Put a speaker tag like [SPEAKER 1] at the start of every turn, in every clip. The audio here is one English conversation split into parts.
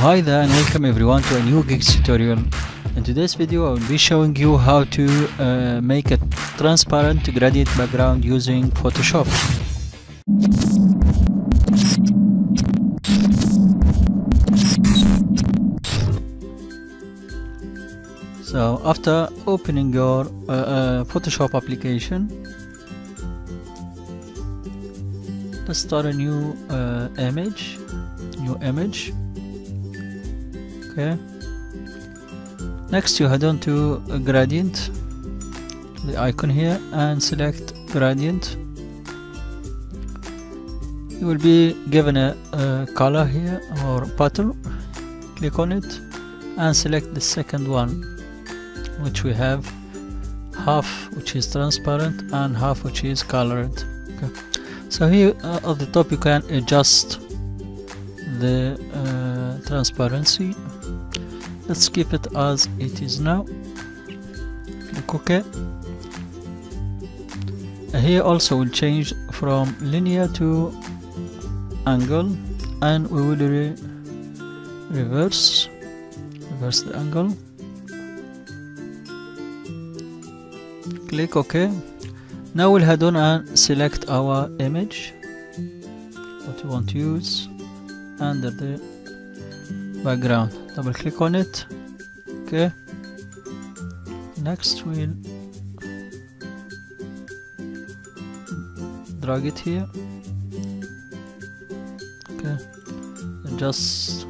[SPEAKER 1] Hi there and welcome everyone to a new Geeks tutorial. In today's video I will be showing you how to uh, make a transparent gradient background using Photoshop. So after opening your uh, uh, Photoshop application let's start a new uh, image new image okay. Next you head on to gradient the icon here and select gradient. You will be given a, a color here or pattern click on it and select the second one which we have half which is transparent and half which is colored. Okay. so here uh, at the top you can adjust the uh, transparency let's keep it as it is now. Click ok here also we'll change from linear to angle and we will re reverse reverse the angle. Click ok. Now we'll head on and select our image what we want to use under the background double click on it. Okay next we'll drag it here. Okay adjust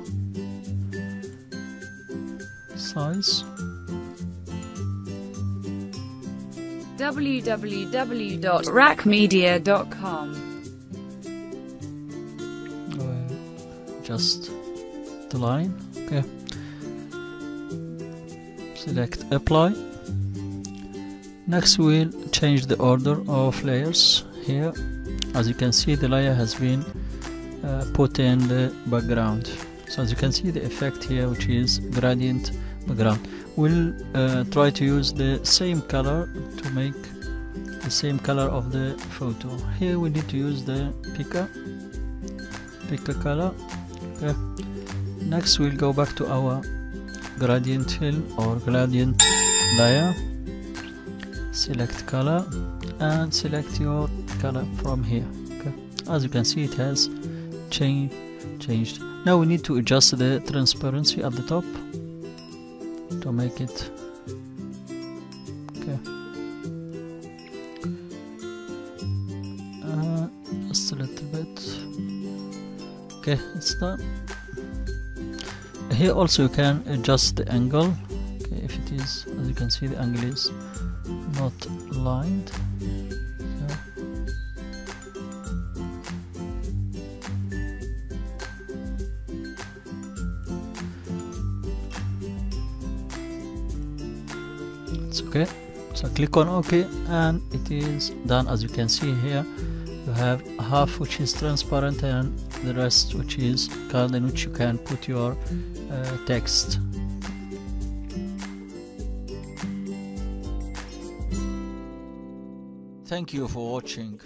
[SPEAKER 1] size.
[SPEAKER 2] Www.raqmedia.com.
[SPEAKER 1] just the line? Okay select apply. Next we'll change the order of layers here. As you can see the layer has been uh, put in the background. So as you can see the effect here which is gradient background. We'll uh, try to use the same color to make the same color of the photo. Here we need to use the picker pick a color. Okay next we'll go back to our gradient fill or gradient layer. Select color and select your color from here okay? As you can see it has changed changed. Now we need to adjust the transparency at the top to make it okay? Uh, just a little bit. Okay it's done here also you can adjust the angle. Okay if it is as you can see the angle is not okay. it's okay. So click on ok and it is done as you can see here you have half which is transparent and the rest which is colored in which you can put your uh, text. Thank you for watching.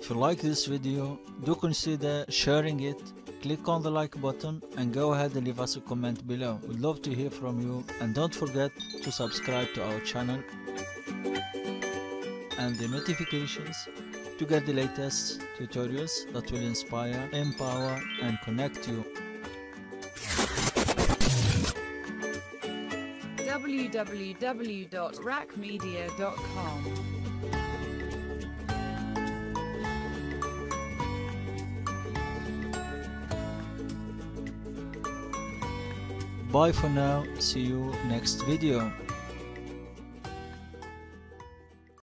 [SPEAKER 1] If you like this video do consider sharing it. Click on the like button and go ahead and leave us a comment below. We'd love to hear from you. And don't forget to subscribe to our channel. And the notifications to get the latest tutorials that will inspire, empower and connect you.
[SPEAKER 2] www.raqmedia.com.
[SPEAKER 1] Bye for now, see you next video.